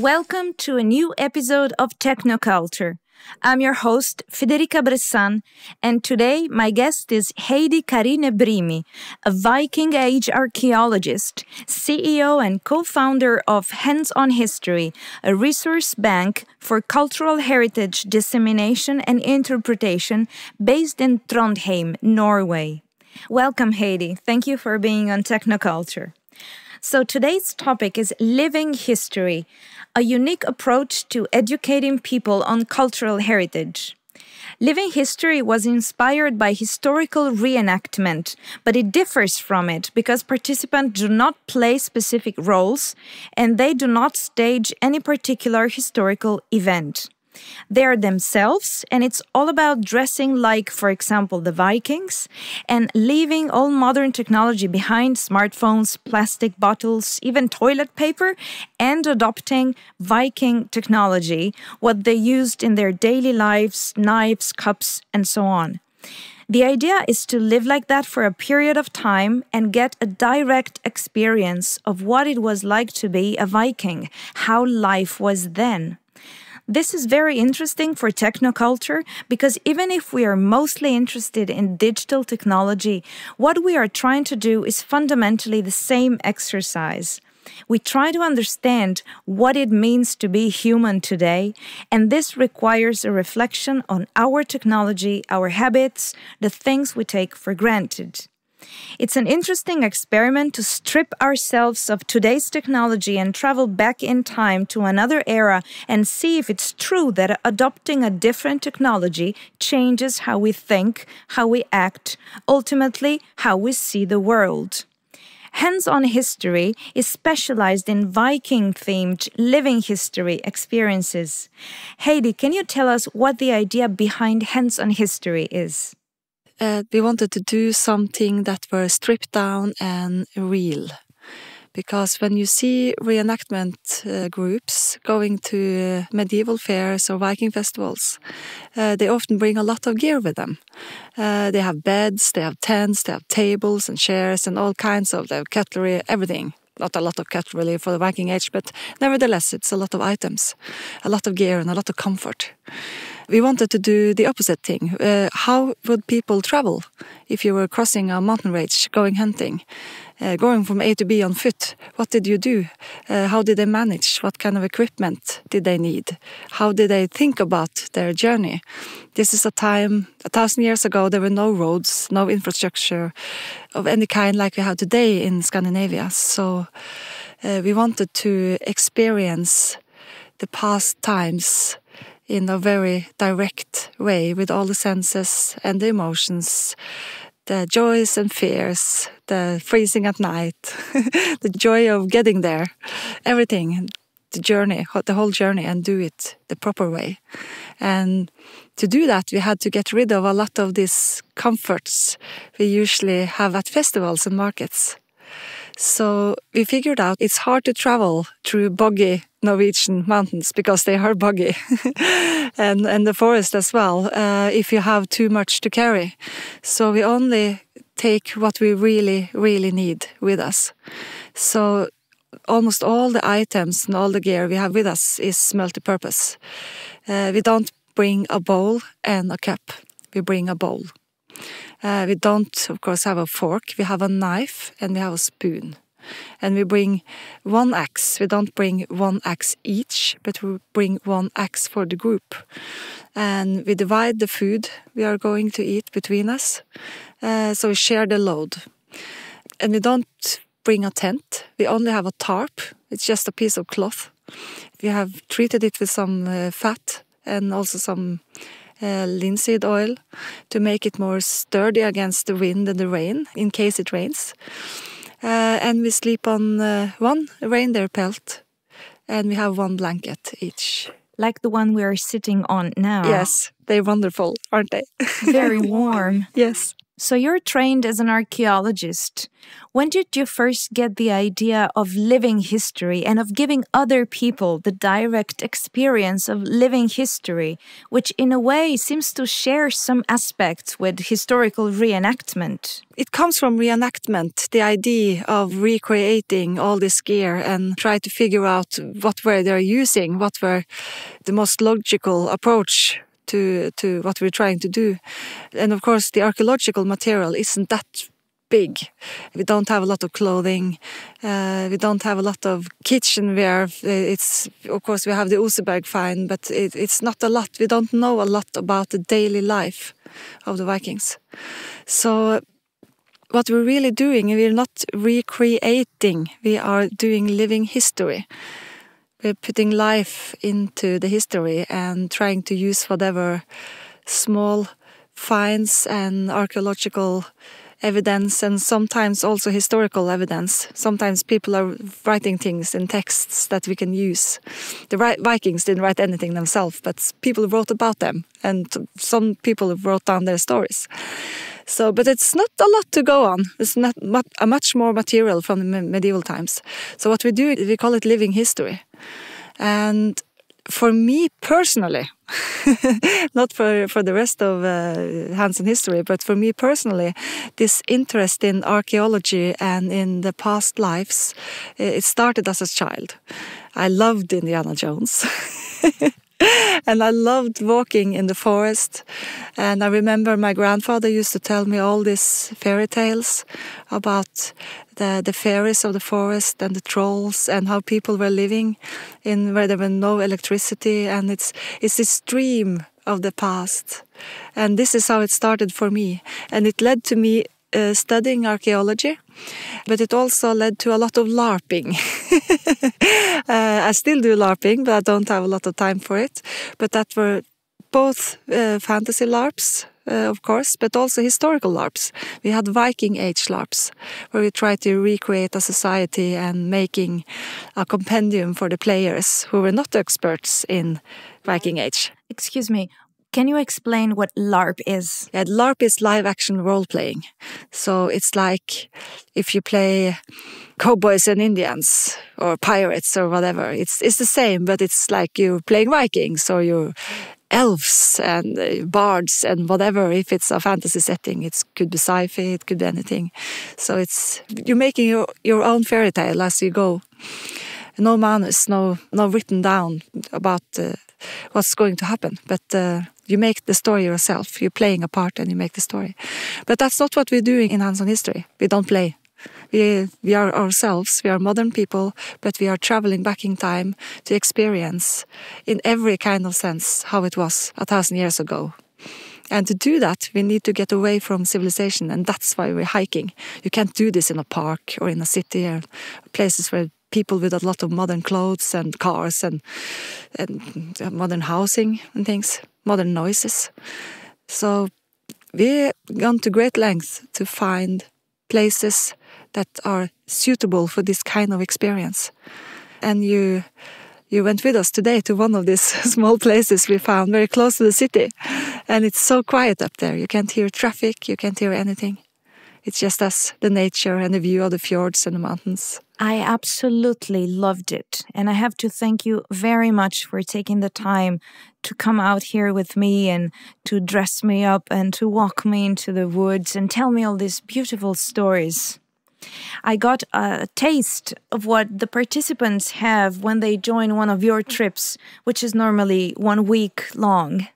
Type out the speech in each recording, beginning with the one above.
Welcome to a new episode of Technoculture. I'm your host, Federica Bressan, and today my guest is Heidi Carine Brimi, a Viking Age archaeologist, CEO and co founder of Hands on History, a resource bank for cultural heritage dissemination and interpretation based in Trondheim, Norway. Welcome, Heidi. Thank you for being on Technoculture. So, today's topic is living history, a unique approach to educating people on cultural heritage. Living history was inspired by historical reenactment, but it differs from it because participants do not play specific roles and they do not stage any particular historical event. They are themselves, and it's all about dressing like, for example, the Vikings, and leaving all modern technology behind smartphones, plastic bottles, even toilet paper, and adopting Viking technology, what they used in their daily lives, knives, cups, and so on. The idea is to live like that for a period of time and get a direct experience of what it was like to be a Viking, how life was then. This is very interesting for technoculture because even if we are mostly interested in digital technology, what we are trying to do is fundamentally the same exercise. We try to understand what it means to be human today, and this requires a reflection on our technology, our habits, the things we take for granted. It's an interesting experiment to strip ourselves of today's technology and travel back in time to another era and see if it's true that adopting a different technology changes how we think, how we act, ultimately, how we see the world. Hands on History is specialized in Viking themed living history experiences. Heidi, can you tell us what the idea behind Hands on History is? Uh, we wanted to do something that were stripped down and real. Because when you see reenactment uh, groups going to medieval fairs or Viking festivals, uh, they often bring a lot of gear with them. Uh, they have beds, they have tents, they have tables and chairs and all kinds of cutlery, everything not a lot of cutlery for the Viking age, but nevertheless, it's a lot of items, a lot of gear, and a lot of comfort we wanted to do the opposite thing. Uh, how would people travel if you were crossing a mountain range, going hunting? Uh, going from A to B on foot, what did you do? Uh, how did they manage? What kind of equipment did they need? How did they think about their journey? This is a time, a thousand years ago, there were no roads, no infrastructure of any kind like we have today in Scandinavia. So uh, we wanted to experience the past times in a very direct way with all the senses and the emotions, the joys and fears, the freezing at night, the joy of getting there, everything, the journey, the whole journey, and do it the proper way. And to do that, we had to get rid of a lot of these comforts we usually have at festivals and markets. So we figured out it's hard to travel through boggy Norwegian mountains because they are boggy and, and the forest as well uh, if you have too much to carry. So we only take what we really, really need with us. So almost all the items and all the gear we have with us is multi-purpose. Uh, we don't bring a bowl and a cup. We bring a bowl. Uh, we don't, of course, have a fork. We have a knife and we have a spoon. And we bring one axe. We don't bring one axe each, but we bring one axe for the group. And we divide the food we are going to eat between us. Uh, so we share the load. And we don't bring a tent. We only have a tarp. It's just a piece of cloth. We have treated it with some uh, fat and also some uh, linseed oil to make it more sturdy against the wind and the rain in case it rains. Uh, and we sleep on uh, one reindeer pelt and we have one blanket each. Like the one we are sitting on now. Yes, they're wonderful, aren't they? Very warm. yes. So you're trained as an archaeologist. When did you first get the idea of living history and of giving other people the direct experience of living history, which in a way seems to share some aspects with historical reenactment? It comes from reenactment, the idea of recreating all this gear and try to figure out what were they using, what were the most logical approach to to what we're trying to do. And of course, the archaeological material isn't that big. We don't have a lot of clothing. Uh, we don't have a lot of kitchenware. It's of course we have the Oseberg find, but it, it's not a lot. We don't know a lot about the daily life of the Vikings. So what we're really doing, we're not recreating. We are doing living history we're putting life into the history and trying to use whatever small finds and archaeological evidence and sometimes also historical evidence. Sometimes people are writing things in texts that we can use. The Vikings didn't write anything themselves, but people wrote about them and some people wrote down their stories. So, but it's not a lot to go on. It's not a much more material from the medieval times. So what we do, we call it living history. And for me personally, not for, for the rest of uh, Hands on History, but for me personally, this interest in archaeology and in the past lives, it started as a child. I loved Indiana Jones. and I loved walking in the forest. And I remember my grandfather used to tell me all these fairy tales about the, the fairies of the forest and the trolls and how people were living in where there was no electricity. And it's, it's this dream of the past. And this is how it started for me. And it led to me uh, studying archaeology, but it also led to a lot of LARPing. uh, I still do LARPing, but I don't have a lot of time for it. But that were both uh, fantasy LARPs, uh, of course, but also historical LARPs. We had Viking Age LARPs, where we tried to recreate a society and making a compendium for the players who were not experts in Viking Age. Excuse me, can you explain what LARP is? Yeah, LARP is live action role playing. So it's like if you play cowboys and Indians or pirates or whatever. It's it's the same, but it's like you're playing Vikings or you're elves and uh, bards and whatever. If it's a fantasy setting, it could be sci-fi, it could be anything. So it's you're making your your own fairy tale as you go. No manus, no no written down about uh, what's going to happen, but. Uh, you make the story yourself. You're playing a part and you make the story. But that's not what we're doing in Hands on History. We don't play. We, we are ourselves, we are modern people, but we are traveling back in time to experience, in every kind of sense, how it was a thousand years ago. And to do that, we need to get away from civilization, and that's why we're hiking. You can't do this in a park or in a city or places where people with a lot of modern clothes and cars and, and modern housing and things modern noises. So we've gone to great lengths to find places that are suitable for this kind of experience. And you you went with us today to one of these small places we found very close to the city. And it's so quiet up there. You can't hear traffic, you can't hear anything. It's just us, the nature and the view of the fjords and the mountains. I absolutely loved it. And I have to thank you very much for taking the time to come out here with me and to dress me up and to walk me into the woods and tell me all these beautiful stories. I got a taste of what the participants have when they join one of your trips, which is normally one week long.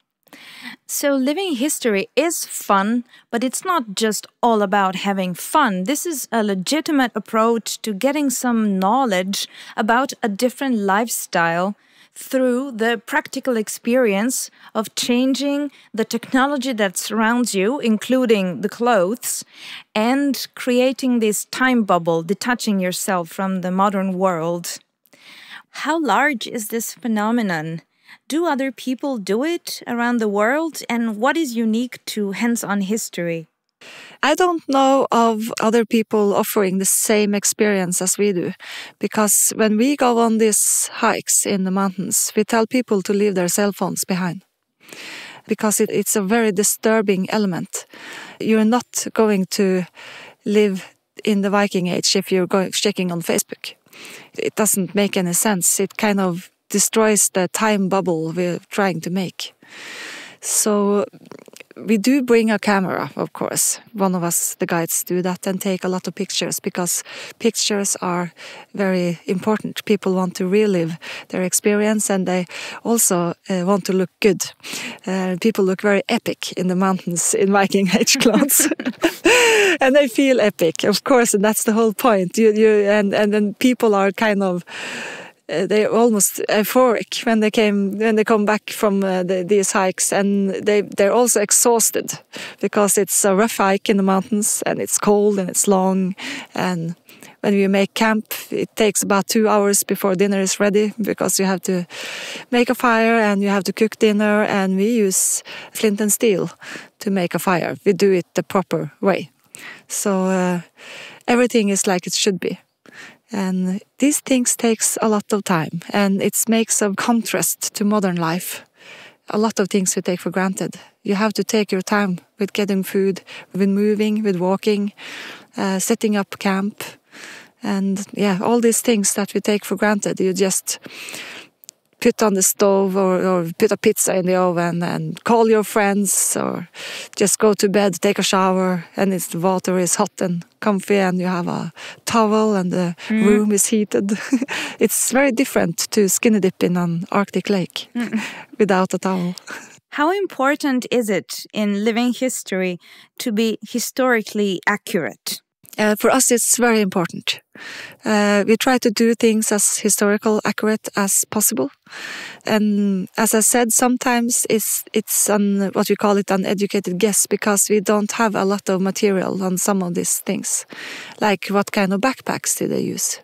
So, living history is fun, but it's not just all about having fun. This is a legitimate approach to getting some knowledge about a different lifestyle through the practical experience of changing the technology that surrounds you, including the clothes, and creating this time bubble, detaching yourself from the modern world. How large is this phenomenon? Do other people do it around the world? And what is unique to Hands on History? I don't know of other people offering the same experience as we do, because when we go on these hikes in the mountains, we tell people to leave their cell phones behind. because it, it's a very disturbing element. You're not going to live in the Viking Age if you're going checking on Facebook. It doesn't make any sense. It kind of destroys the time bubble we're trying to make. So we do bring a camera, of course. One of us, the guides, do that and take a lot of pictures because pictures are very important. People want to relive their experience and they also uh, want to look good. Uh, people look very epic in the mountains in Viking Age clothes. and they feel epic, of course, and that's the whole point. You, you, and, and then people are kind of uh, they're almost euphoric when they came when they come back from uh, the, these hikes, and they they're also exhausted because it's a rough hike in the mountains and it's cold and it's long, and when we make camp, it takes about two hours before dinner is ready because you have to make a fire and you have to cook dinner, and we use flint and steel to make a fire. We do it the proper way, so uh, everything is like it should be. And these things takes a lot of time and it makes a contrast to modern life. A lot of things we take for granted. You have to take your time with getting food, with moving, with walking, uh, setting up camp, and yeah, all these things that we take for granted. You just put on the stove or, or, put a pizza in the oven and call your friends or just go to bed, take a shower, and it's, the water is hot and comfy, and you have a towel and the mm. room is heated. it's very different to skinny dip in an Arctic lake mm. without a towel. How important is it in living history to be historically accurate? Uh, for us, it's very important. Uh, we try to do things as historical accurate as possible. And as I said, sometimes it's, it's an, what we call it an educated guess because we don't have a lot of material on some of these things. Like what kind of backpacks did they use?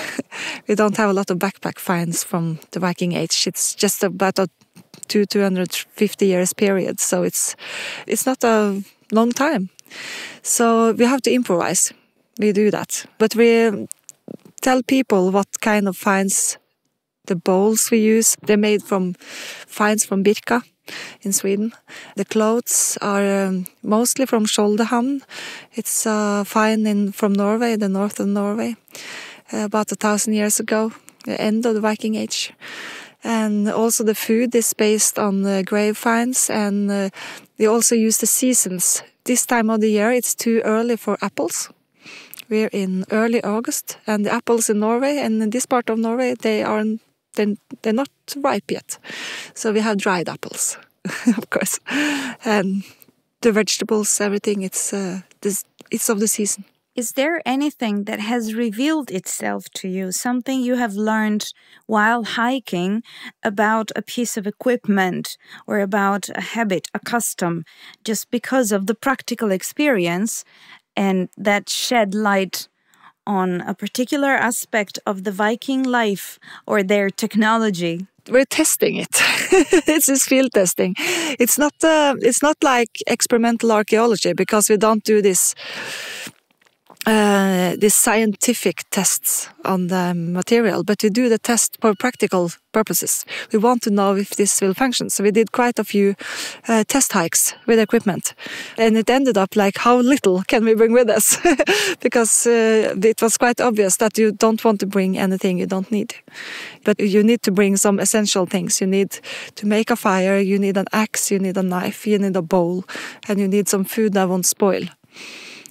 we don't have a lot of backpack finds from the Viking Age. It's just about a two, 250 years period. So it's, it's not a long time. So we have to improvise. We do that. But we tell people what kind of finds the bowls we use. They're made from finds from Birka in Sweden. The clothes are um, mostly from Skjoldehamn. It's a find in, from Norway, the north of Norway, uh, about a thousand years ago, the end of the Viking Age. And also the food is based on uh, grave finds, and uh, they also use the seasons this time of the year it's too early for apples. We're in early August, and the apples in Norway and in this part of Norway they are they're, they're not ripe yet, so we have dried apples, of course, and the vegetables, everything. It's uh, this, it's of the season. Is there anything that has revealed itself to you, something you have learned while hiking about a piece of equipment or about a habit, a custom, just because of the practical experience and that shed light on a particular aspect of the Viking life or their technology? we're testing it. it's just field testing. It's not. Uh, it's not like experimental archaeology because we don't do this uh, the scientific tests on the material, but we do the test for practical purposes. We want to know if this will function. So we did quite a few uh, test hikes with equipment, and it ended up like how little can we bring with us, because uh, it was quite obvious that you don't want to bring anything you don't need, but you need to bring some essential things. You need to make a fire. You need an axe. You need a knife. You need a bowl, and you need some food that won't spoil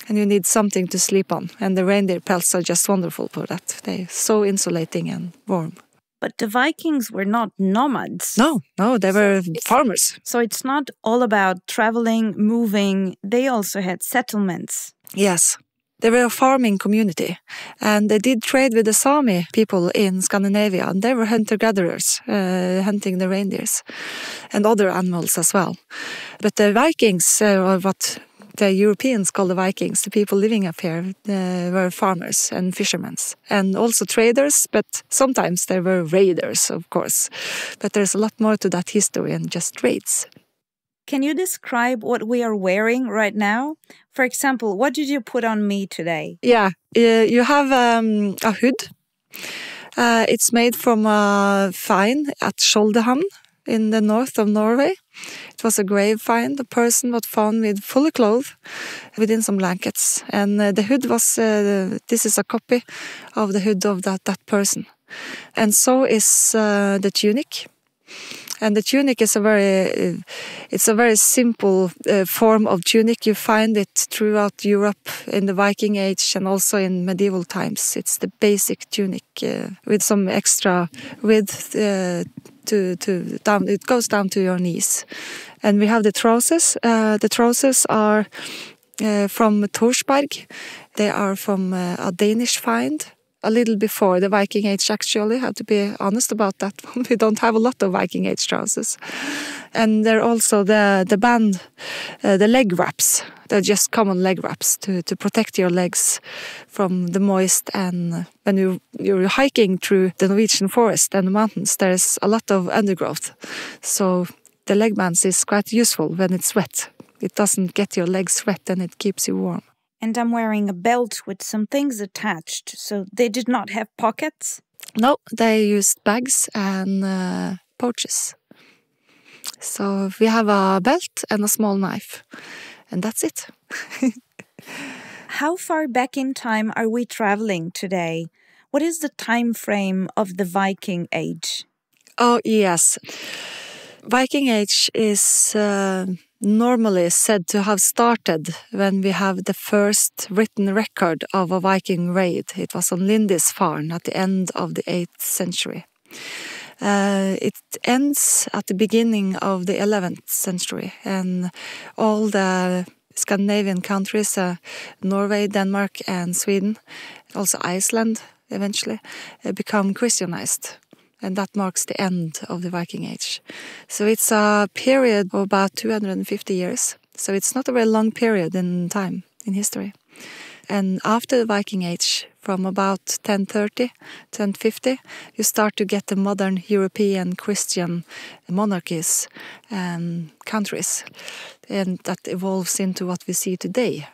and you need something to sleep on. And the reindeer pelts are just wonderful for that. They're so insulating and warm. But the Vikings were not nomads. No, no, they were so farmers. So it's not all about traveling, moving. They also had settlements. Yes. They were a farming community and they did trade with the Sami people in Scandinavia and they were hunter-gatherers, uh, hunting the reindeers and other animals as well. But the Vikings, uh, or what the Europeans called the Vikings, the people living up here, uh, were farmers and fishermen, and also traders, but sometimes they were raiders, of course. But there's a lot more to that history than just raids. Can you describe what we are wearing right now? For example, what did you put on me today? Yeah, you have um, a hood. Uh, it's made from a fine at Skjoldehamn, in the north of Norway. It was a grave find. A person was found with fully clothed within some blankets. And uh, the hood was, uh, this is a copy of the hood of that, that person. And so is uh, the tunic. And the tunic is a very, it's a very simple uh, form of tunic. You find it throughout Europe in the Viking Age and also in medieval times. It's the basic tunic uh, with some extra width uh, to to down. It goes down to your knees. And we have the trousers. Uh, the trousers are uh, from Thorsberg. They are from uh, a Danish find a little before the Viking Age, actually. I have to be honest about that. We don't have a lot of Viking Age trousers. And they're also the, the band, uh, the leg wraps. They're just common leg wraps to, to protect your legs from the moist. And when you, you're hiking through the Norwegian forest and the mountains, there's a lot of undergrowth. So the leg bands is quite useful when it's wet. It doesn't get your legs wet and it keeps you warm and I'm wearing a belt with some things attached. So they did not have pockets? No, they used bags and uh, pouches. So we have a belt and a small knife, and that's it. How far back in time are we traveling today? What is the time frame of the Viking Age? Oh, yes. Viking Age is. Uh, normally said to have started when we have the first written record of a Viking raid. It was on Lindisfarne at the end of the 8th century. Uh, it ends at the beginning of the 11th century, and all the Scandinavian countries, uh, Norway, Denmark, and Sweden, also Iceland eventually, uh, become Christianized and that marks the end of the Viking Age. So it's a period of about 250 years. So it's not a very long period in time, in history. And after the Viking Age, from about 1030, 1050, you start to get the modern European Christian monarchies and countries. And that evolves into what we see today,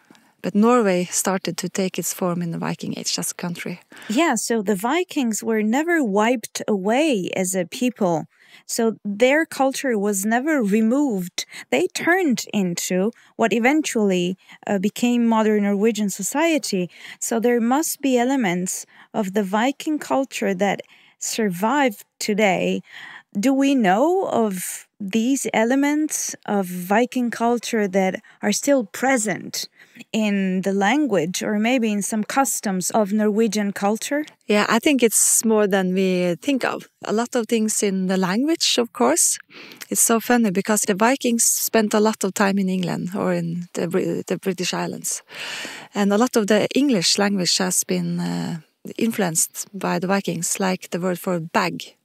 but Norway started to take its form in the Viking Age as a country. Yeah, so the Vikings were never wiped away as a people. So their culture was never removed. They turned into what eventually uh, became modern Norwegian society. So there must be elements of the Viking culture that survive today. Do we know of these elements of Viking culture that are still present in the language or maybe in some customs of Norwegian culture? Yeah, I think it's more than we think of. A lot of things in the language, of course. It's so funny because the Vikings spent a lot of time in England or in the, the British Islands. And a lot of the English language has been uh, influenced by the Vikings, like the word for bag.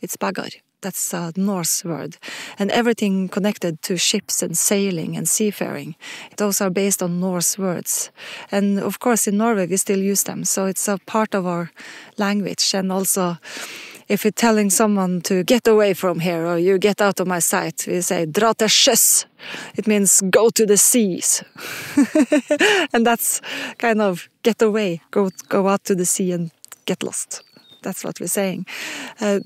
It's bagar that's a Norse word, and everything connected to ships and sailing and seafaring. Those are based on Norse words. And of course, in Norway, we still use them, so it's a part of our language. And also, if you're telling someone to get away from here or you get out of my sight, we say dra sjøs. It means go to the seas. and that's kind of get away, go, go out to the sea and get lost. That's what we're saying. Uh,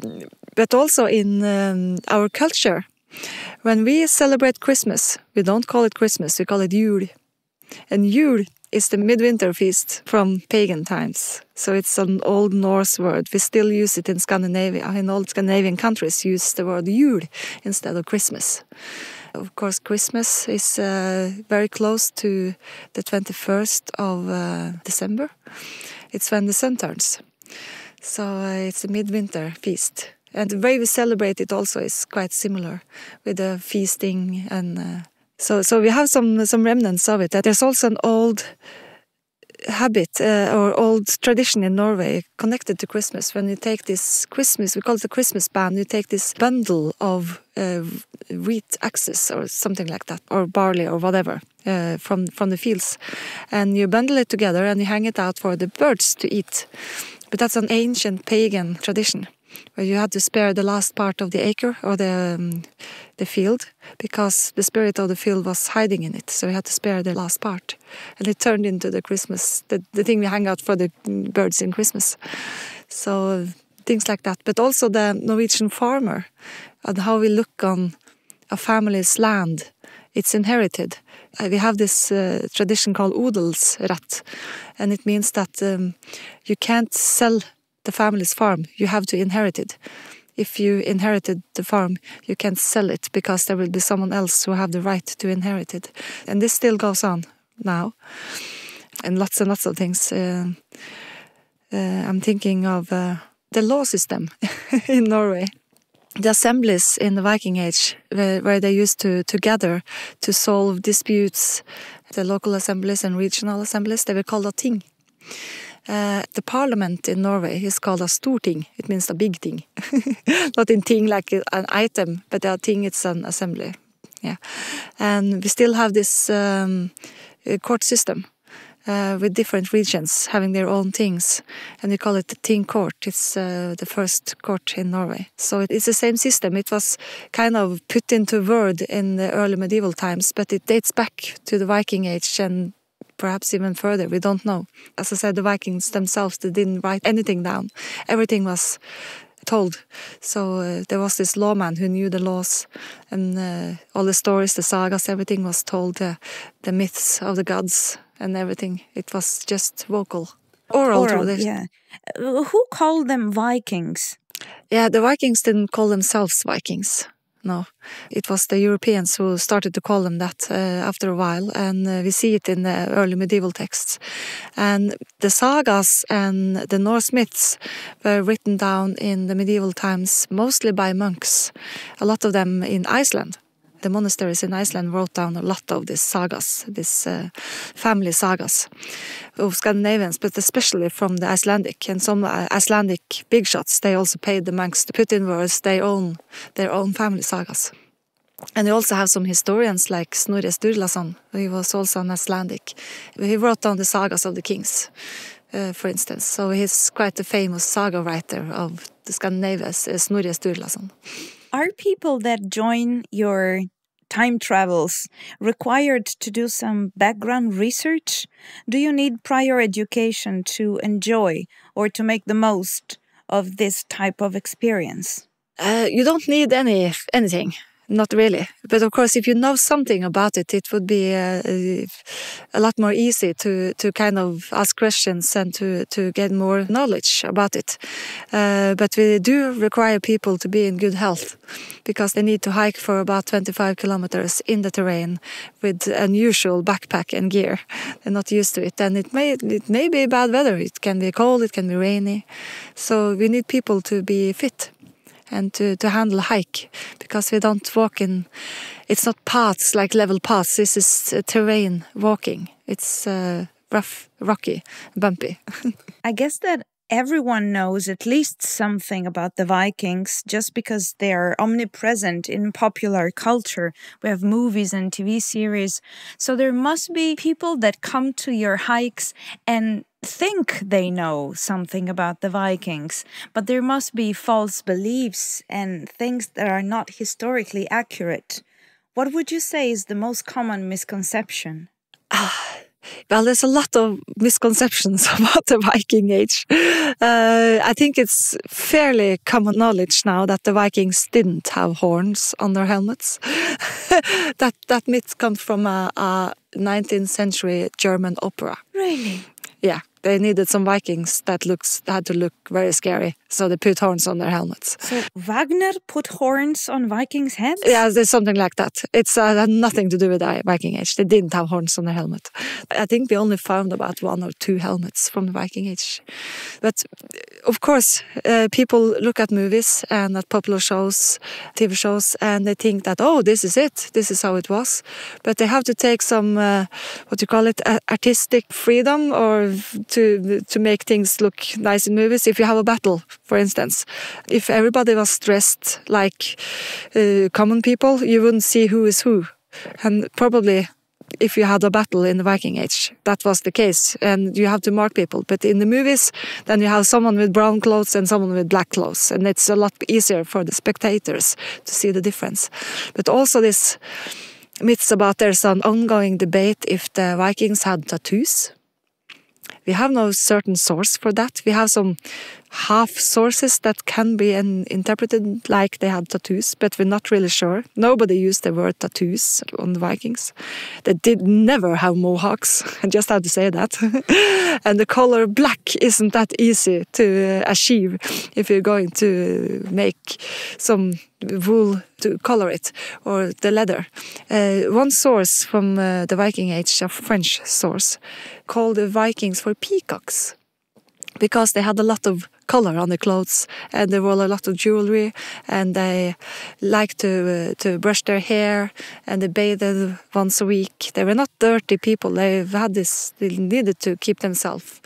but also in um, our culture, when we celebrate Christmas, we don't call it Christmas, we call it Yule. And Yule is the midwinter feast from pagan times. So it's an old Norse word. We still use it in Scandinavia. In old Scandinavian countries, use the word Yule instead of Christmas. Of course, Christmas is uh, very close to the 21st of uh, December. It's when the sun turns. So uh, it's a midwinter feast. And the way we celebrate it also is quite similar with the feasting and uh, so so we have some some remnants of it. There's also an old habit uh, or old tradition in Norway connected to Christmas. When you take this Christmas, we call it the Christmas band. You take this bundle of uh, wheat axes or something like that, or barley or whatever uh, from from the fields, and you bundle it together and you hang it out for the birds to eat. But that's an ancient pagan tradition where you had to spare the last part of the acre or the um, the field because the spirit of the field was hiding in it. So you had to spare the last part, and it turned into the Christmas the, the thing we hang out for the birds in Christmas. So things like that. But also the Norwegian farmer and how we look on a family's land. It's inherited. Uh, we have this uh, tradition called odelsrett, and it means that um, you can't sell the family's farm. You have to inherit it. If you inherited the farm, you can't sell it because there will be someone else who have the right to inherit it. And this still goes on now, and lots and lots of things. Uh, uh I'm thinking of uh, the law system in Norway the assemblies in the Viking Age, where, where, they used to, to gather to solve disputes, the local assemblies and regional assemblies, they were called a ting. Uh, the parliament in Norway is called a storting. It means a big thing, not in ting like an item, but a ting it's an assembly. Yeah, and we still have this um, court system uh, with different regions having their own things, and we call it the Ting Court. It's uh, the first court in Norway. So it's the same system. It was kind of put into word in the early medieval times, but it dates back to the Viking Age and perhaps even further. We don't know. As I said, the Vikings themselves they didn't write anything down. Everything was told. So uh, there was this lawman who knew the laws and uh, all the stories, the sagas, everything was told, uh, the myths of the gods and everything. It was just vocal, oral, oral. Yeah. Uh, who called them Vikings? Yeah, the Vikings didn't call themselves Vikings. No, it was the Europeans who started to call them that uh, after a while, and uh, we see it in the early medieval texts. And the sagas and the Norse myths were written down in the medieval times mostly by monks, a lot of them in Iceland the monasteries in Iceland wrote down a lot of these sagas, these uh, family sagas of Scandinavians, but especially from the Icelandic. And some uh, Icelandic big shots, they also paid the monks to put in words their own, their own family sagas. And we also have some historians like Snorre Sturlason, he was also an Icelandic. He wrote down the sagas of the kings, uh, for instance. So he's quite a famous saga writer of the Scandinavians, uh, Snorre Sturlason. Are people that join your time travels required to do some background research? Do you need prior education to enjoy or to make the most of this type of experience? Uh, you don't need any anything not really. But of course, if you know something about it, it would be uh, a lot more easy to, to kind of ask questions and to, to get more knowledge about it. Uh, but we do require people to be in good health because they need to hike for about 25 kilometers in the terrain with unusual backpack and gear. They're not used to it. And it may, it may be bad weather. It can be cold, it can be rainy. So we need people to be fit and to, to handle hike because we don't walk in it's not paths like level paths this is uh, terrain walking it's uh, rough rocky bumpy i guess that everyone knows at least something about the Vikings just because they are omnipresent in popular culture. We have movies and TV series. So there must be people that come to your hikes and think they know something about the Vikings, but there must be false beliefs and things that are not historically accurate. What would you say is the most common misconception? Ah, well, there's a lot of misconceptions about the Viking Age. Uh, I think it's fairly common knowledge now that the Vikings didn't have horns on their helmets. that that myth comes from a, a 19th century German opera. Really? Yeah they needed some Vikings that looks had to look very scary, so they put horns on their helmets. So Wagner put horns on Vikings' heads? Yeah, there's something like that. It's uh, had nothing to do with the Viking Age. They didn't have horns on their helmet. I think we only found about one or two helmets from the Viking Age. But of course, uh, people look at movies and at popular shows, TV shows, and they think that oh, this is it. This is how it was. But they have to take some uh, what you call it, artistic freedom or to to make things look nice in movies. If you have a battle, for instance, if everybody was dressed like uh, common people, you wouldn't see who is who, and probably if you had a battle in the Viking Age, that was the case, and you have to mark people. But in the movies, then you have someone with brown clothes and someone with black clothes, and it's a lot easier for the spectators to see the difference. But also this myths about there's an ongoing debate if the Vikings had tattoos we have no certain source for that. We have some half sources that can be interpreted like they had tattoos, but we're not really sure. Nobody used the word tattoos on the Vikings. They did never have mohawks. I just have to say that. and the color black isn't that easy to achieve if you're going to make some wool to color it or the leather. Uh, one source from uh, the Viking Age, a French source, called the Vikings for peacocks because they had a lot of color on the clothes and they wore a lot of jewelry and they liked to uh, to brush their hair and they bathed once a week. They were not dirty people. They had this. They needed to keep themselves.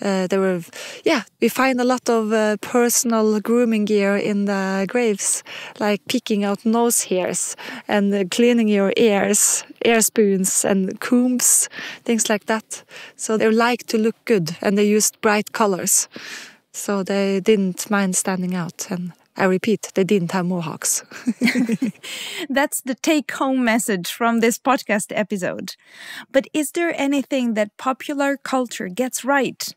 Uh, they were, yeah. We find a lot of uh, personal grooming gear in the graves, like picking out nose hairs and uh, cleaning your ears, ear spoons and combs, things like that. So they like to look good and they used bright colors so they didn't mind standing out. And I repeat, they didn't have mohawks. That's the take home message from this podcast episode. But is there anything that popular culture gets right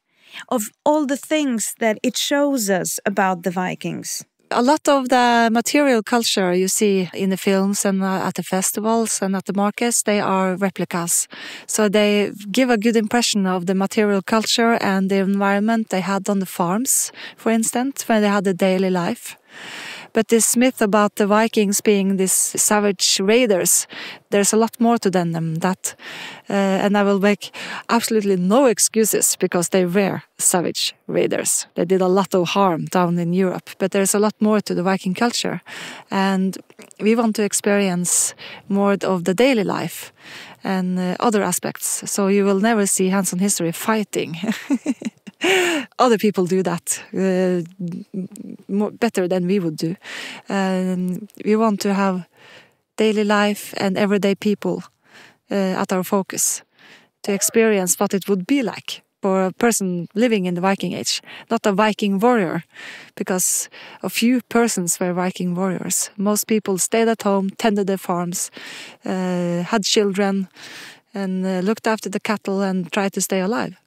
of all the things that it shows us about the Vikings? A lot of the material culture you see in the films and uh, at the festivals and at the markets, they are replicas. So they give a good impression of the material culture and the environment they had on the farms, for instance, when they had a daily life. But this myth about the Vikings being these savage raiders, there's a lot more to them than that. Uh, and I will make absolutely no excuses because they were savage raiders. They did a lot of harm down in Europe, but there's a lot more to the Viking culture. And we want to experience more of the daily life and uh, other aspects. So you will never see Hands on History fighting. other people do that uh, more, better than we would do. Um, we want to have daily life and everyday people uh, at our focus to experience what it would be like for a person living in the Viking Age, not a Viking warrior, because a few persons were Viking warriors. Most people stayed at home, tended their farms, uh, had children, and uh, looked after the cattle and tried to stay alive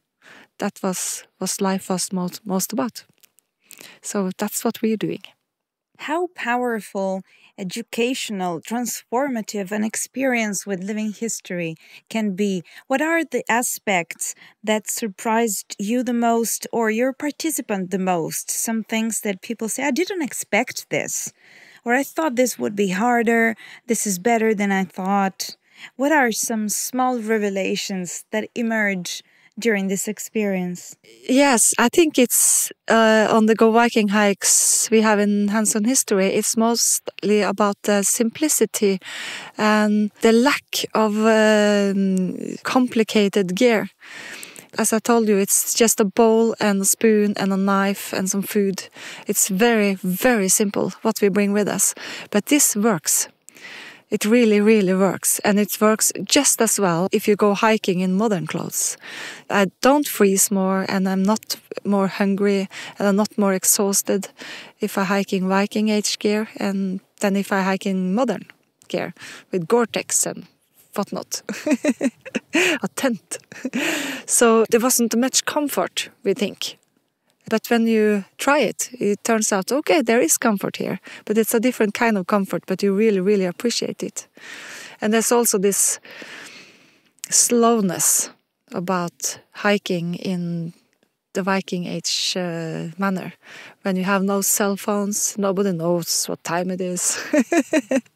that was was life was most, most about. So that's what we're doing. How powerful, educational, transformative an experience with living history can be. What are the aspects that surprised you the most or your participant the most? Some things that people say, I didn't expect this, or I thought this would be harder, this is better than I thought. What are some small revelations that emerge during this experience? Yes, I think it's uh, on the Go Viking hikes we have in Hands on History. It's mostly about the simplicity and the lack of um, complicated gear. As I told you, it's just a bowl and a spoon and a knife and some food. It's very, very simple what we bring with us. But this works. It really, really works. And it works just as well if you go hiking in modern clothes. I don't freeze more and I'm not more hungry and I'm not more exhausted if I hike in Viking age gear and than if I hike in modern gear with Gore-Tex and whatnot. a tent. so there wasn't much comfort, we think. But when you try it, it turns out, okay, there is comfort here, but it's a different kind of comfort, but you really, really appreciate it. And there's also this slowness about hiking in the Viking Age uh, manner. When you have no cell phones, nobody knows what time it is.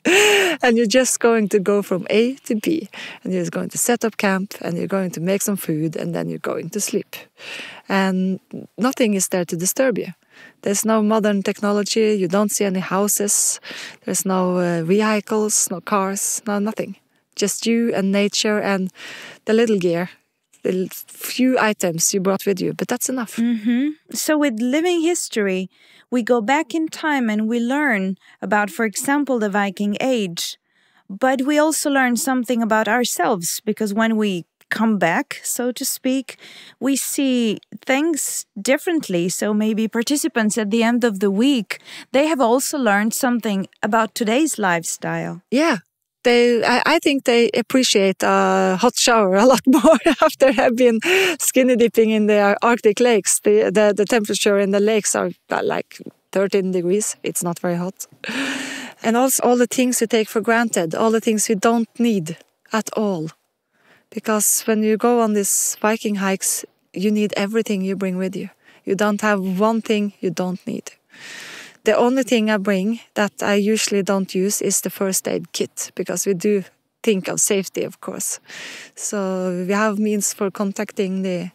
and you're just going to go from A to B. And you're going to set up camp and you're going to make some food and then you're going to sleep. And nothing is there to disturb you. There's no modern technology, you don't see any houses, there's no uh, vehicles, no cars, no nothing. Just you and nature and the little gear the few items you brought with you, but that's enough. Mm -hmm. So, with living history, we go back in time and we learn about, for example, the Viking Age. But we also learn something about ourselves because when we come back, so to speak, we see things differently. So maybe participants at the end of the week, they have also learned something about today's lifestyle. Yeah, they I, I, think they appreciate a hot shower a lot more after have been skinny dipping in the Arctic lakes. The, the the temperature in the lakes are like 13 degrees. It's not very hot. And also all the things you take for granted, all the things you don't need at all. Because when you go on these Viking hikes, you need everything you bring with you. You don't have one thing you don't need. The only thing I bring that I usually don't use is the first aid kit because we do think of safety, of course. So we have means for contacting the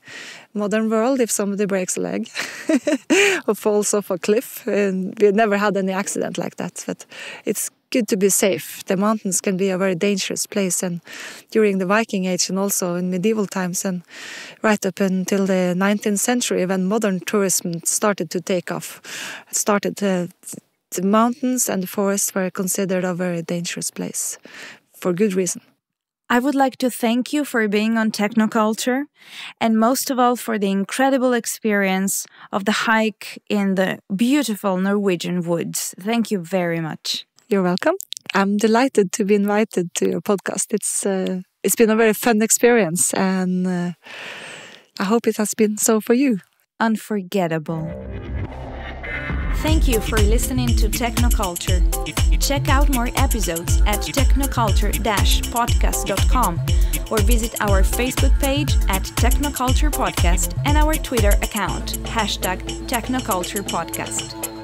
modern world if somebody breaks a leg or falls off a cliff. And we never had any accident like that, but it's good to be safe. The mountains can be a very dangerous place, and during the Viking Age and also in medieval times, and right up until the 19th century, when modern tourism started to take off, started to, the mountains and the forests were considered a very dangerous place for good reason. I would like to thank you for being on Technoculture and most of all for the incredible experience of the hike in the beautiful Norwegian woods. Thank you very much. You're welcome. I'm delighted to be invited to your podcast. It's uh, it's been a very fun experience, and uh, I hope it has been so for you. Unforgettable. Thank you for listening to Technoculture. Check out more episodes at technoculture-podcast.com or visit our Facebook page at Technoculture Podcast and our Twitter account, hashtag Technoculture Podcast.